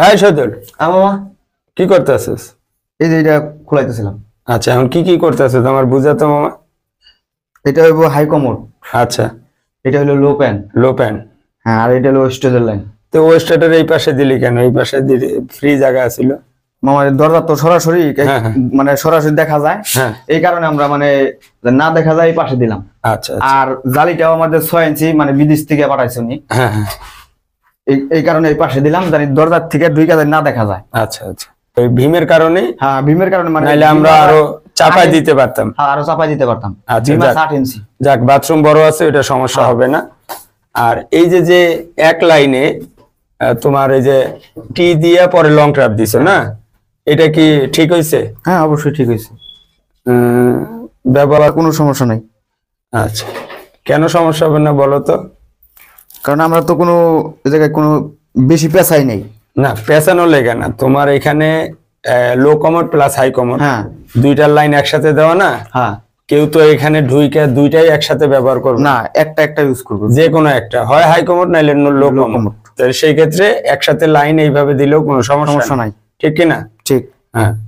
হ্যাঁ সদল মামা কি করতে আছিস এই যে এটা খোলাইতেছিলাম। আচ্ছা এখন কি কি করতে আছিস আমার বুঝাতো মামা? এটা হইব হাই কমোড আচ্ছা। এটা হলো লো প্যান লো প্যান হ্যাঁ আর এটা হলো স্টেজের লাইন তো ওয়েস্টার্টের এই পাশে দিলি কেন? এই পাশে দিলি ফ্রি জায়গা ছিল। মামার দরজা তো সরাসরি হ্যাঁ, হ্যাঁ। মানে সরাসরি দেখা যায়। হ্যাঁ। এই কারণে আমরা মানে না দেখা যায় এই পাশে দিলাম। আচ্ছা আচ্ছা। আর জালিটাও আমাদের ছয় ইঞ্চি মানে বিদেশ থেকে পাঠাইছে উনি। এই- এই কারণে এই পাশে দিলাম জানি দরজার থেকে দুই কাজে না দেখা যায়। আচ্ছা আচ্ছা। ওই ভীমের কারণে হ্যাঁ ভীমের কারণে মানে নাইলে আমরা আরও চাপাই দিতে পারতাম। হ্যাঁ, আরও চাপাই দিতে পারতাম। ভীমা যাক। ষাট ইঞ্চি। যাক বাথরুম বড় আছে এটা সমস্যা হবে না। আর এই যে যে এক লাইনে তোমার এই যে টি দিয়ে পরে লং ট্রাপ দিছো না? এটা কি ঠিক হয়েছে হ্যাঁ অবশ্যই ঠিক হয়েছে উম, ব্যবহার কোনো সমস্যা নাই। আচ্ছা। কেন সমস্যা হবে না বলো তো? কারণ আমরা তো কোনো জায়গায় কোনো বেশি পেশাই নেই। না পেছানো লেগে না। তোমার এখানে low commode plus high commode হ্যাঁ। দুইটার লাইন একসাথে দেওয়া না? হ্যাঁ। কেউ তো এখানে ঢুইকে দুইটাই একসাথে ব্যবহার করবে। না একটা একটা ইউজ করব। যে কোনো একটা। হয় হাই কমোড নাইলে লো কমোড সেই ক্ষেত্রে একসাথে লাইন এইভাবে দিলেও কোনো সমস্যা নাই। ঠিক কিনা ঠিক। হ্যাঁ।